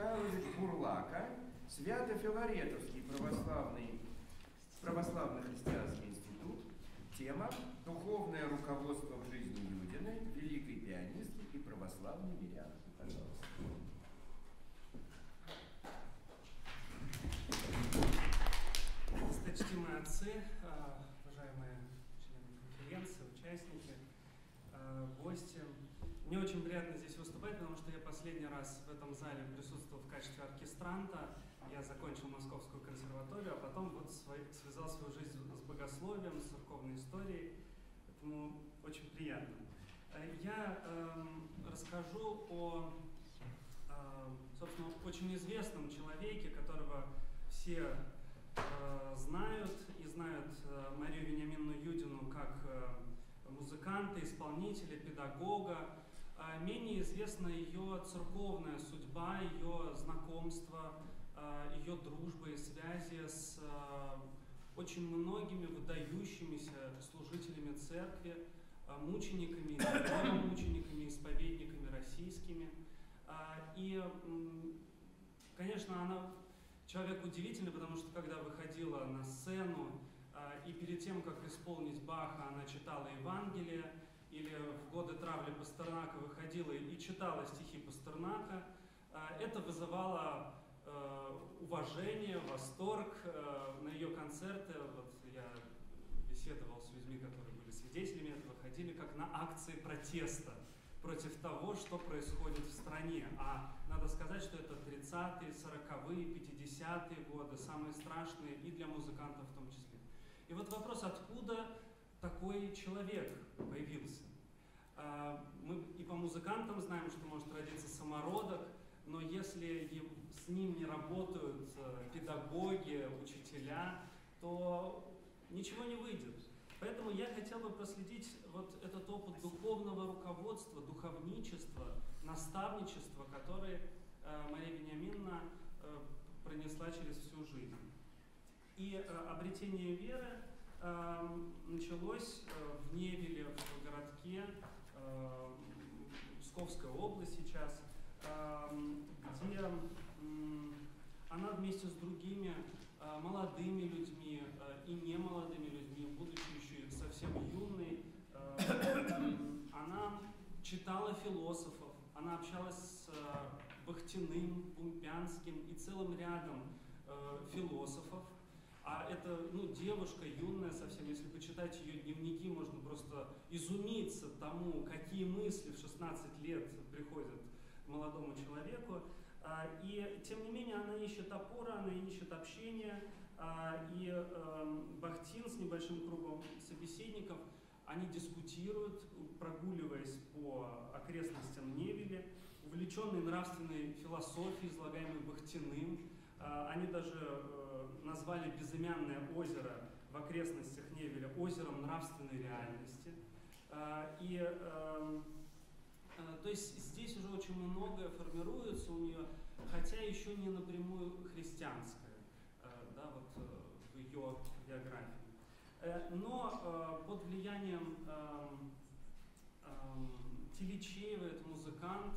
Михайлович Бурлака, Свято-Филаретовский православный, православный христианский институт. Тема «Духовное руководство в жизни Юдиной, великой пианистки и православной мирянки». Пожалуйста. Досточтимые отцы, а, уважаемые члены конференции, участники, а, гости. Мне очень приятно здесь выступать, потому что я последний раз в этом зале присутствовал качестве оркестранта. Я закончил Московскую консерваторию, а потом вот связал свою жизнь с богословием, с церковной историей. Поэтому очень приятно. Э, я э, расскажу о, э, собственно, очень известном человеке, которого все э, знают и знают э, Марию Вениаминну Юдину как э, музыканта, исполнителя, педагога. Э, менее известна ее церковная судьба, ее знакомство, э, ее дружба и связи с э, очень многими выдающимися служителями церкви, мучениками, мучениками, исповедниками российскими. И, конечно, она человек удивительный, потому что когда выходила на сцену, и перед тем, как исполнить Баха, она читала Евангелие, или в годы травли Пастернака выходила и читала стихи Пастернака, это вызывало э, уважение, восторг э, на ее концерты. Вот я беседовал с людьми, которые были свидетелями этого, ходили как на акции протеста против того, что происходит в стране. А надо сказать, что это 30-е, 40-е, 50-е годы, самые страшные и для музыкантов в том числе. И вот вопрос, откуда такой человек появился? А, мы и по музыкантам знаем, что может родиться самородок, но если с ним не работают э, педагоги, учителя, то ничего не выйдет. Поэтому я хотел бы проследить вот этот опыт духовного руководства, духовничества, наставничества, который э, Мария Вениаминовна э, пронесла через всю жизнь. И обретение веры началось в Невеле, в городке, Псковская область сейчас, где она вместе с другими э, молодыми людьми э, и немолодыми людьми, будучи еще совсем юной, э, она читала философов, она общалась с Бахтиным, Пумпянским и целым рядом философов. А это ну, девушка юная совсем, если почитать ее дневники, можно просто изумиться тому, какие мысли в 16 лет приходят молодому человеку. А, и тем не менее она ищет опоры, она ищет общения. А, и эм, Бахтин с небольшим кругом собеседников, они дискутируют, прогуливаясь по окрестностям Невеля, увлеченные нравственной философией, излагаемой Бахтиным. А, они даже э, назвали безымянное озеро в окрестностях Невеля озером нравственной реальности. И эм, Э, то есть здесь уже очень многое формируется у нее, хотя еще не напрямую христианское, э, да, вот э, в ее биографии. Но под влиянием эм, эм, Теличеева, это музыкант,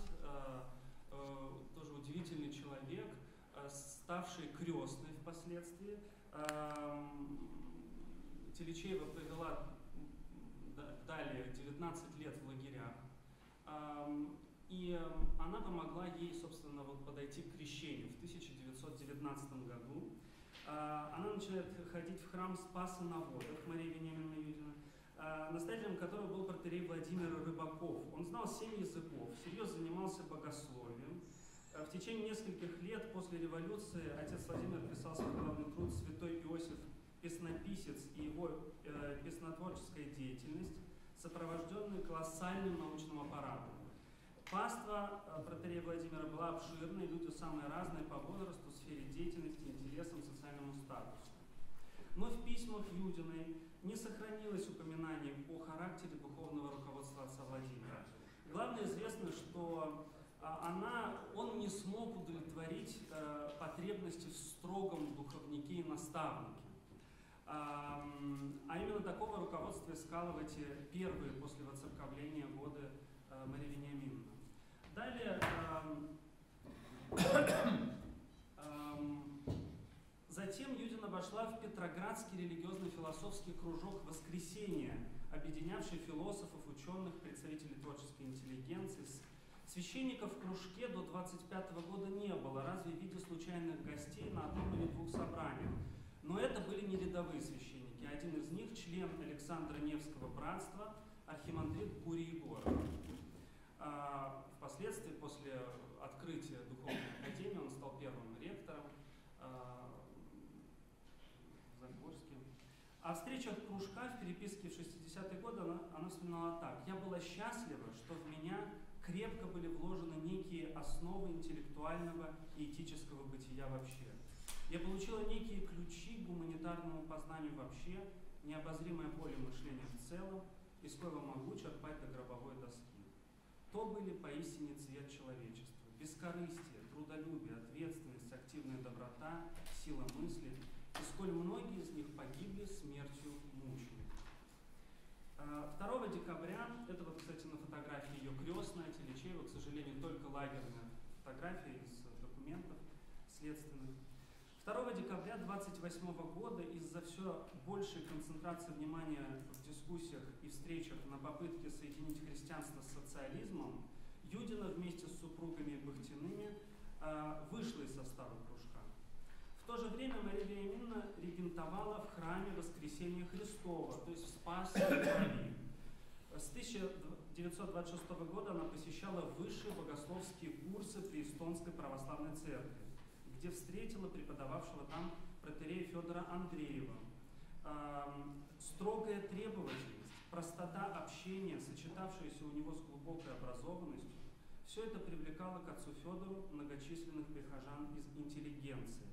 тоже удивительный человек, ставший крестной впоследствии. Эм, Теличеева провела далее 19 лет в лагерях и она помогла ей, собственно, вот подойти к крещению в 1919 году. А, она начинает ходить в храм Спаса на водах Марии Вениаминовны Юдина, а, настоятелем которого был протерей Владимир Рыбаков. Он знал семь языков, серьезно занимался богословием. А, в течение нескольких лет после революции отец Владимир писал свой главный труд «Святой Иосиф, песнописец и его э, песнотворческая деятельность» сопровожденные колоссальным научным аппаратом. Паства э, протерея Владимира была обширной, люди самые разные по возрасту, сфере деятельности, интересам, социальному статусу. Но в письмах Юдиной не сохранилось упоминаний о характере духовного руководства отца Владимира. Главное известно, что а, она, он не смог удовлетворить э, потребности в строгом духовнике и наставнике. А, а именно такого руководства искала в эти первые после воцерковления годы э, Мария Вениаминовна. Далее э, Затем Юдина вошла в Петроградский религиозно-философский кружок «Воскресенье», объединявший философов, ученых, представителей творческой интеллигенции с Священников в кружке до 25 года не было, разве в виде случайных гостей на одном или двух собраниях. Но это были не рядовые священники. Один из них, член Александра Невского братства, архимандрит Гурий Егоров. А, впоследствии, после открытия Духовной Академии, он стал первым ректором а, в Загорске. О встречах кружка в переписке в 60-е годы она, она вспоминала так. «Я была счастлива, что в меня крепко были вложены некие основы интеллектуального и этического бытия вообще. Я получила некие ключи к гуманитарному познанию вообще, необозримое поле мышления в целом, из коего могу черпать до гробовой доски. То были поистине цвет человечества, бескорыстие, трудолюбие, ответственность, активная доброта, сила мысли, и сколь многие из них погибли смертью. 2 декабря, это вот, кстати, на фотографии ее крестная, Телечеева, к сожалению, только лагерная фотография из документов следственных. 2 декабря 28 года из-за все большей концентрации внимания в дискуссиях и встречах на попытке соединить христианство с социализмом, Юдина вместе с супругами Бахтиными э, вышла из состава кружка. То же время Мария Вениаминовна регентовала в храме Воскресения Христова, то есть в Спасе Марии. С 1926 года она посещала высшие богословские курсы при Эстонской православной церкви где встретила преподававшего там протерея Федора Андреева. Строгая требовательность, простота общения, сочетавшаяся у него с глубокой образованностью, все это привлекало к отцу Федору многочисленных прихожан из интеллигенции.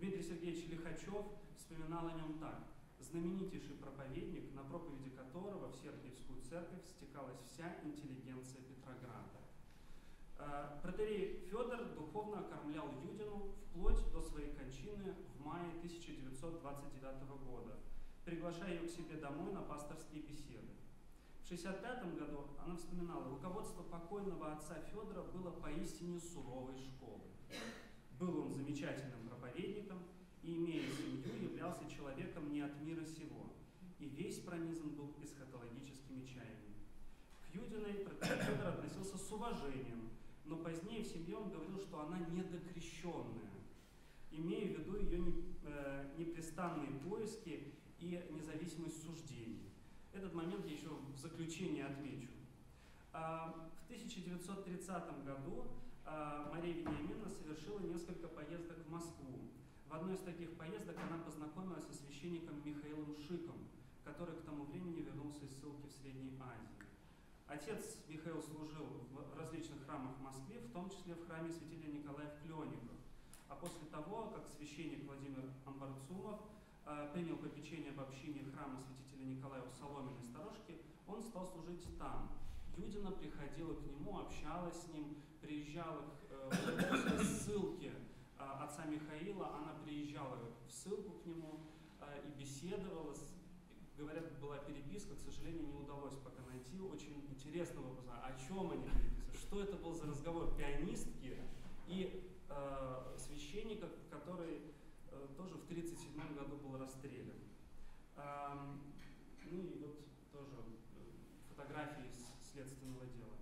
Дмитрий Сергеевич Лихачев вспоминал о нем так. Знаменитейший проповедник, на проповеди которого в Сергиевскую церковь стекалась вся интеллигенция Петрограда. Э, протерей Федор духовно окормлял Юдину вплоть до своей кончины в мае 1929 года, приглашая ее к себе домой на пасторские беседы. В 1965 году она вспоминала, руководство покойного отца Федора было поистине суровой школой. Был он замечательным проповедником и, имея семью, являлся человеком не от мира сего, и весь пронизан был эсхатологическими чаяниями. К Юдиной Федор относился с уважением, но позднее в семье он говорил, что она недокрещенная, имея в виду ее э, непрестанные поиски и независимость суждений. Этот момент я еще в заключение отмечу. А, в 1930 году Мария Вениаминовна совершила несколько поездок в Москву. В одной из таких поездок она познакомилась со священником Михаилом Шиком, который к тому времени вернулся из ссылки в Средней Азии. Отец Михаил служил в различных храмах в Москве, в том числе в храме святителя Николая в Клениках. А после того, как священник Владимир Амбарцумов э, принял попечение об общине храма святителя Николая у Соломенной сторожки, он стал служить там. Юдина приходила к нему, общалась с ним, приезжала к, э, после э, отца Михаила, она приезжала в ссылку к нему э, и беседовала с говорят, была переписка, к сожалению, не удалось пока найти. Очень интересно вопрос, о чем они переписывали, что это был за разговор пианистки и э, священника, который э, тоже в 1937 году был расстрелян. Э, ну и вот тоже э, фотографии из следственного дела.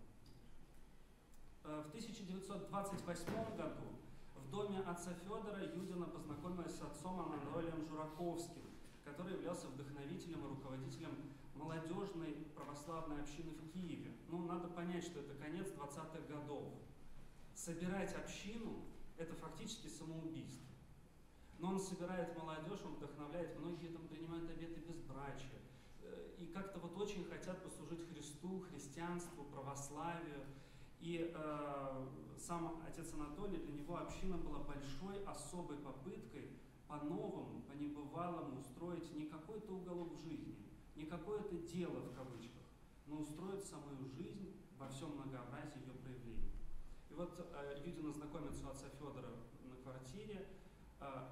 Э, в 1928 году в доме отца Федора Юдина познакомилась с отцом Анатолием Жураковским, который являлся вдохновителем и руководителем молодежной православной общины в Киеве. Ну, надо понять, что это конец 20-х годов. Собирать общину – это фактически самоубийство. Но он собирает молодежь, он вдохновляет, многие там принимают обеты безбрачия. Э, и как-то вот очень хотят послужить Христу, христианству, православию. И э, сам отец Анатолий, для него община была большой особой попыткой по-новому, по-небывалому устроить не какой-то уголок жизни, не какое-то дело в кавычках, но устроить самую жизнь во всем многообразии ее проявлений. И вот э, Юдина знакомится у отца Федора на квартире. Э,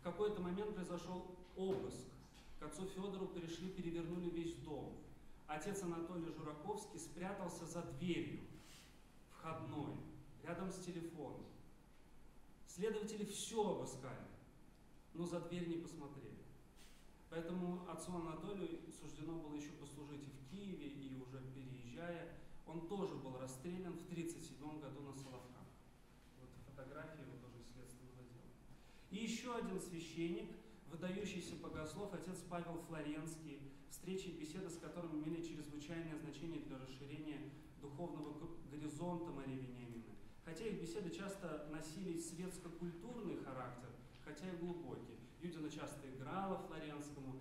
в какой-то момент произошел обыск. Отцу Федору пришли, перевернули весь дом. Отец Анатолий Жураковский спрятался за дверью входной, рядом с телефоном. Следователи все обыскали. но за дверь не посмотрели. Поэтому отцу Анатолию суждено было еще послужить и в Киеве, и уже переезжая. Он тоже был расстрелян в 1937 году на Соловках. Вот фотографии его тоже следственного дела. И еще один священник, выдающийся богослов, отец Павел Флоренский, встречи и беседы с которым имели чрезвычайное значение для расширения духовного горизонта Марии Вениамины. Хотя их беседы часто носили светско-культурный характер, хотя и глубокий. Юдина часто играла Флоренскому,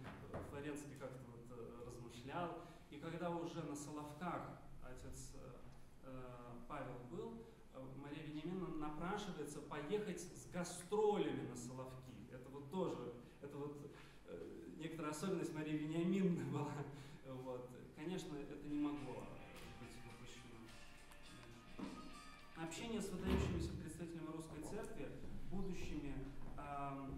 Флоренский как-то вот э, размышлял. И когда уже на Соловках отец э, э Павел был, Мария Вениамина напрашивается поехать с гастролями на Соловки. Это вот тоже, вот э, некоторая особенность Марии Вениамины была. Вот. Конечно, это не могло быть воплощено. Общение с выдающимися представителями русской церкви, будущими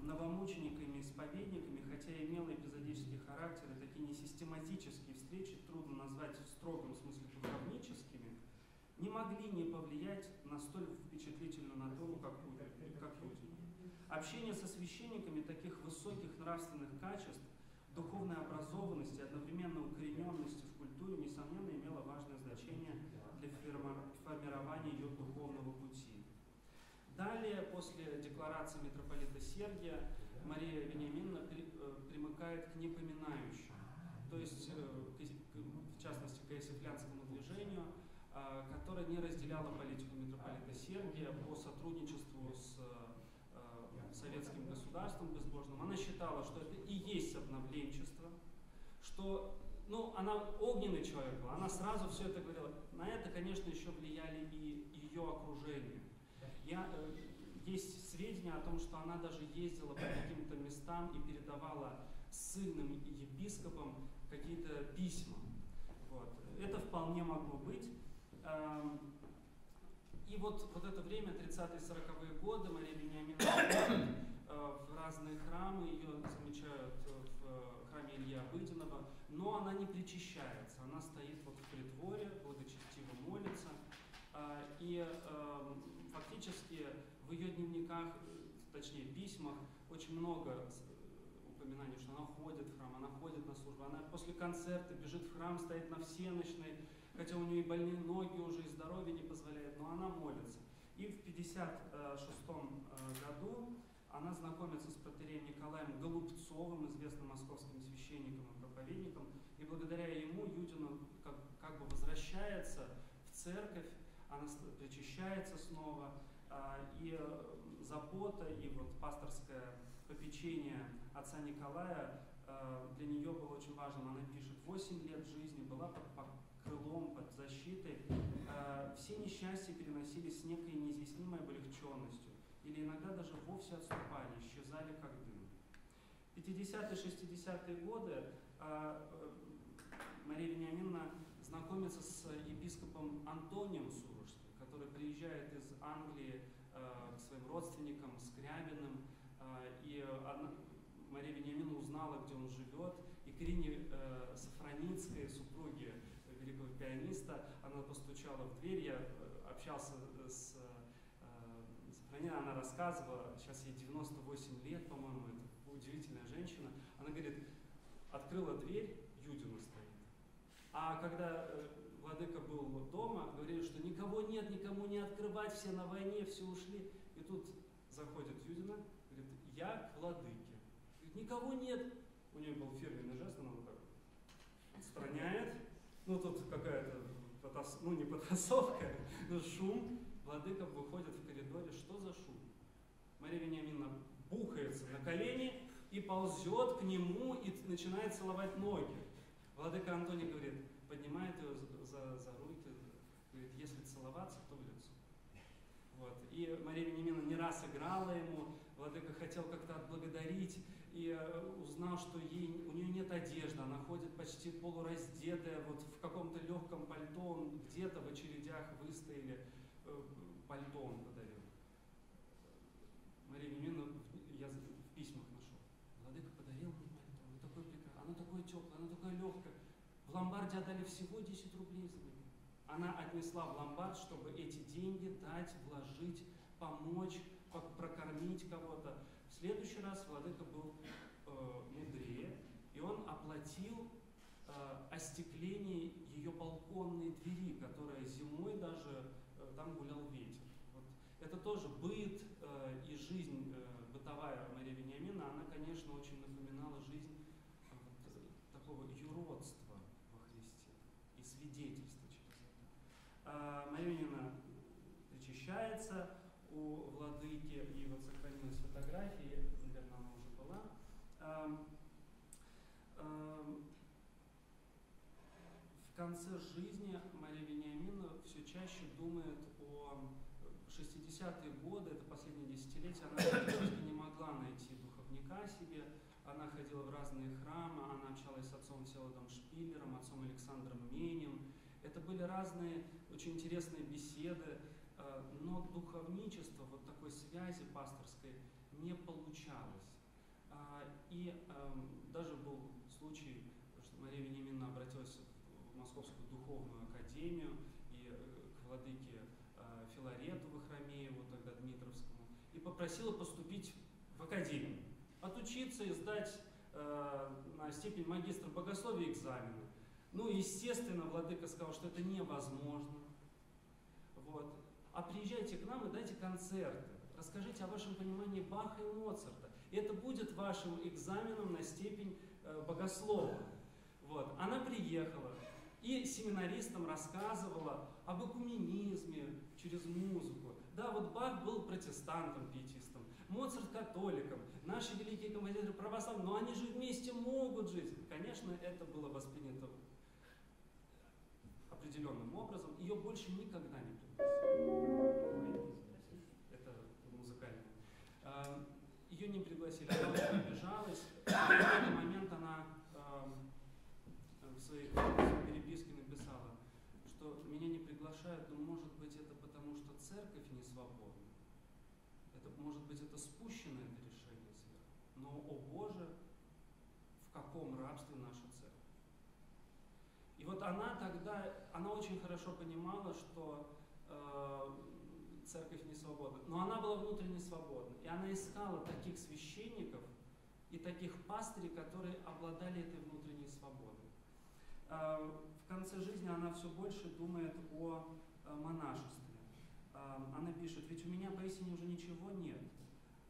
новомучениками, исповедниками, хотя и имела эпизодический характер, и такие несистематические встречи, трудно назвать в строгом смысле духовническими, не могли не повлиять на столь впечатлительную натуру, как, как люди. Общение со священниками таких высоких нравственных качеств, духовной образованности, одновременно укорененности в культуре, несомненно, имело важное значение для формирования ее духовного пути. Далее, после декларации митрополита Сергия, Мария Вениаминовна э, примыкает к непоминающим, то есть, э, в частности, к Иосифлянскому движению, э, которое не разделяло политику митрополита Сергия по сотрудничеству с советским государством безбожным. Она считала, что это и есть обновленчество, что ну, она огненный человек был, она сразу все это говорила. На это, конечно, еще влияли и ее окружение. Я, э, есть сведения о том, что она даже ездила по каким-то местам и передавала сильным епископам какие-то письма. Вот. Это вполне могло быть. Эм, и вот, вот это время, 30-е, 40-е годы, Мария Вениамина ходит э, в разные храмы, ее замечают в храме Илья Обыденного, но она не причащается, она стоит вот в притворе, благочестиво молится, э, и эм, фактически в ее дневниках, точнее письмах, очень много э, упоминаний, что она ходит в храм, она ходит на службу, она после концерта бежит в храм, стоит на всеночной, хотя у нее и больные ноги уже, и здоровье не позволяет, но она молится. И в 1956 э, году она знакомится с протереем Николаем Голубцовым, известным московским священником и проповедником, и благодаря ему Юдина как, как бы возвращается в церковь, она причащается снова, а, и э, забота, и вот пасторское попечение отца Николая э, для нее было очень важным. Она пишет, 8 лет жизни была крылом, под защитой. Э, все несчастья переносились с некой неизъяснимой облегченностью, или иногда даже вовсе отступали, исчезали как дым. 50-е, 60-е годы Мария Вениаминовна знакомится с епископом Антонием Сурожским, который приезжает из Англии э, к своим родственникам, Скрябиным, э, и Мария Вениамина узнала, где он живет, и к Ирине э, Сафраницкой, великого пианиста, она постучала в дверь, я э, общался с э, Сафраниной, она рассказывала, сейчас ей 98 лет, по-моему, это удивительная женщина, она говорит, открыла дверь, Юдина стоит. А когда э, владыка был дома, говорили, что никого нет, никому не открывать, все на войне, все ушли. И тут заходит Юдина, говорит, я к владыке. Говорит, никого нет. У нее был фирменный жест, она вот так отстраняет. Ну, тут какая-то, потас... ну, не потасовка, но шум. Владыка выходит в коридоре, что за шум? Мария Вениаминовна бухается на колени и ползет к нему и начинает целовать ноги. Владыка Антоний говорит, поднимает ее за, за руки, говорит, если целоваться, то в лицо. Вот. И Мария Вениамина не раз играла ему, Владыка хотел как-то отблагодарить, и э, узнал, что ей, у нее нет одежды, она ходит почти полураздетая, вот в каком-то легком пальто, он где-то в очередях выстояли, э, пальто он подарил. Мария Вениамина, я в письмах нашел, Владыка подарил мне пальто, оно такое прекрасное, оно такое теплое, оно такое легкое. В ломбарде отдали всего 10 рублей за него. Она отнесла в ломбард, чтобы эти деньги дать, вложить, помочь, прокормить кого-то. В следующий раз владыка был э, он оплатил э, остекление ее балконной двери, которая зимой даже э, там гулял ветер. Вот. Это тоже быт э, и жизнь э, бытовая Марии Вениамина, она, конечно, очень напоминала жизнь э, вот, э, такого юродства во Христе и свидетельства через это. А Мария Вениамина причащается у владыки, и вот сохранилась фотография, наверное, она уже была. А, а, в конце жизни Мария Вениамина все чаще думает о 60-е годы, это последние десятилетия, она практически не могла найти духовника себе, она ходила в разные храмы, она общалась с отцом Всеволодом Шпиллером, отцом Александром Менем. Это были разные очень интересные беседы, э, но духовничество, вот такой связи пасторской не получалось. А, и эм, даже был случай, что Мария Вениамина обратилась духовную академию и э, к владыке э, Филарету Вахромееву, тогда Дмитровскому, и попросила поступить в академию, отучиться и сдать э, на степень магистра богословия экзамены. Ну, естественно, владыка сказал, что это невозможно. Вот. А приезжайте к нам и дайте концерты. Расскажите о вашем понимании Баха и Моцарта. И это будет вашим экзаменом на степень э, богослова. Вот. Она приехала и семинаристам рассказывала об экуменизме через музыку. Да, вот Бах был протестантом, пиетистом, Моцарт католиком, наши великие композиторы православные, но они же вместе могут жить. Конечно, это было воспринято определенным образом. Ее больше никогда не пригласили. Это музыкально. А, Ее не пригласили, она обижалась. В какой-то момент она в своей переписке написала, что меня приглашают, но может быть это потому, что церковь не свободна. Это, может быть, это спущенное это решение сверху. Но, о Боже, в каком рабстве наша церковь? И вот она тогда, она очень хорошо понимала, что э, церковь не свободна. Но она была внутренне свободна. И она искала таких священников и таких пастырей, которые обладали этой внутренней свободой. Э, в конце жизни она все больше думает о э, монашестве. Э, она пишет, ведь у меня поистине уже ничего нет,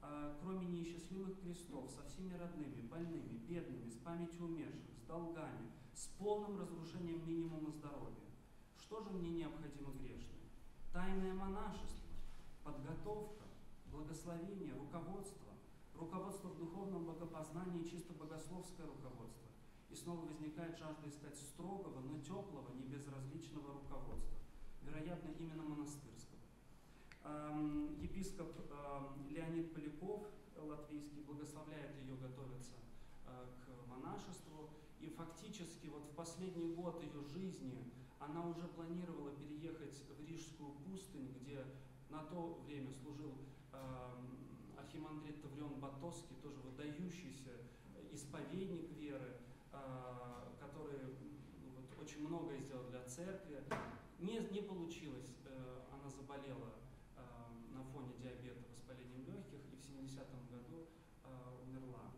э, кроме неисчислимых крестов, со всеми родными, больными, бедными, с памятью умерших, с долгами, с полным разрушением минимума здоровья. Что же мне необходимо грешное? Тайное монашество, подготовка, благословение, руководство, руководство в духовном богопознании, чисто богословское руководство. И снова возникает жажда искать строгого, но теплого, не безразличного руководства, вероятно, именно монастырского. Епископ Леонид Поляков, латвийский, благословляет ее готовиться э, к монашеству. И фактически вот в последний год ее жизни она уже планировала переехать в Рижскую пустынь, где на то время служил э, архимандрит Таврион Батоский, тоже выдающийся исповедник веры, э, который ну, вот, очень многое сделал для церкви. Не, не получилось, э, она заболела э, на фоне диабета, воспалением легких, и в 70-м году э, умерла.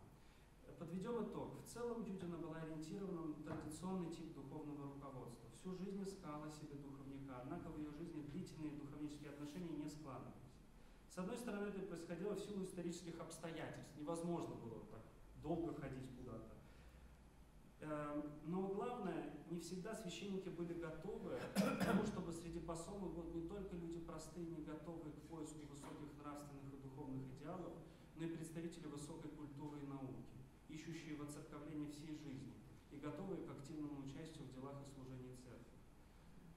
Подведем итог. В целом Юдина была ориентирована на традиционный тип духовного руководства. Всю жизнь искала себе духовника, однако в ее жизни длительные духовнические отношения не складывались. С одной стороны, это происходило в силу исторических обстоятельств. Невозможно было так долго ходить куда-то. Но главное, не всегда священники были готовы к тому, чтобы среди посолов будут не только люди простые, не готовые к поиску высоких нравственных и духовных идеалов, но и представители высокой культуры и науки, ищущие воцерковление всей жизни и готовые к активному участию в делах и служении церкви.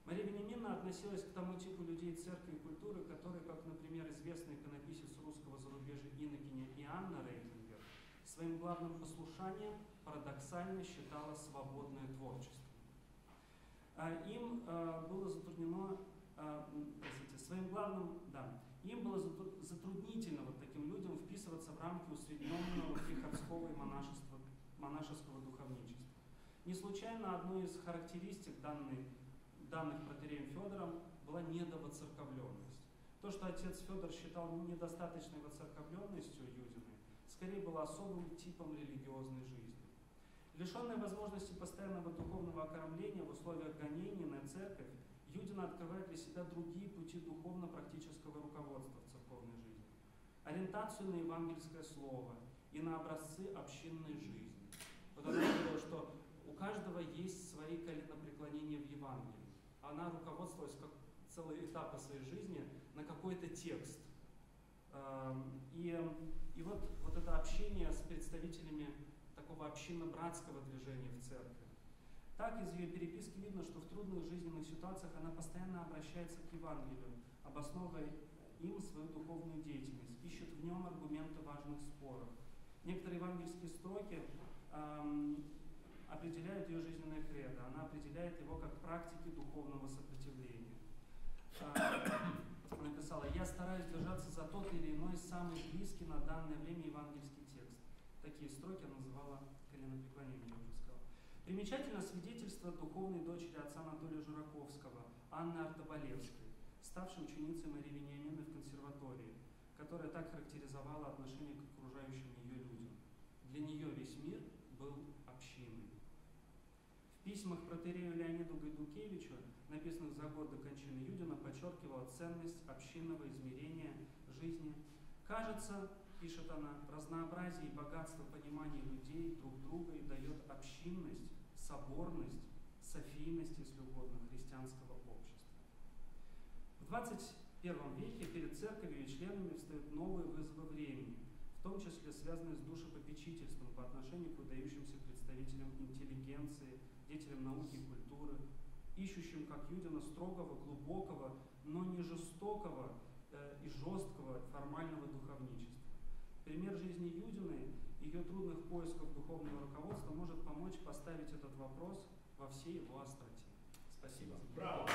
Мария Вениамина относилась к тому типу людей церкви и культуры, которые, как, например, известный иконописец русского зарубежья Иннокеня Иоанна Рейтингер, своим главным послушанием парадоксально считала свободное творчество. А, им а, было затруднено, а, простите, своим главным, да, им было затруднительно вот таким людям вписываться в рамки усредненного приходского и монашества, монашеского духовничества. Не случайно одной из характеристик данной, данных протереем Федором была недовоцерковленность. То, что отец Федор считал недостаточной воцерковленностью Юдиной, с скорее было особым типом религиозной жизни. Лишенная возможности постоянного духовного окормления в условиях гонений на церковь, Юдина открывает для себя другие пути духовно-практического руководства в церковной жизни. Ориентацию на евангельское слово и на образцы общинной жизни. Вот она говорила, что у каждого есть свои коленопреклонения в Евангелии. Она руководствовалась как целые этапы своей жизни на какой-то текст. Эм, и, и вот, вот это общение с представителями такого общинно-братского движения в церкви. Так из ее переписки видно, что в трудных жизненных ситуациях она постоянно обращается к Евангелию, обосновывая им свою духовную деятельность, ищет в нем аргументы важных споров. Некоторые евангельские строки эм, определяют ее жизненное кредо, она определяет его как практики духовного сопротивления. Э, написала, я стараюсь держаться за тот или иной самый близкий на данное время евангельский. Такие строки она называла коленопреклонением, я уже сказал. Примечательно свидетельство духовной дочери отца Анатолия Жураковского, Анны Артобалевской, ставшей ученицей Марии Вениамины в консерватории, которая так характеризовала отношение к окружающим ее людям. Для нее весь мир был общиной. В письмах протерею Леониду Гайдукевичу, написанных за год до кончины Юдина, подчеркивала ценность общинного измерения жизни. Кажется, пишет она, разнообразие и богатство понимания людей друг друга и дает общинность, соборность, софийность, если угодно, христианского общества. В 21 веке перед церковью и членами встают новые вызовы времени, в том числе связанные с душепопечительством по отношению к выдающимся представителям интеллигенции, деятелям науки и культуры, ищущим, как Юдина, строгого, глубокого, но не жестокого э, и жесткого формального духовничества. Пример жизни Юдиной, ее трудных поисков духовного руководства может помочь поставить этот вопрос во всей его остроте. Спасибо. Браво!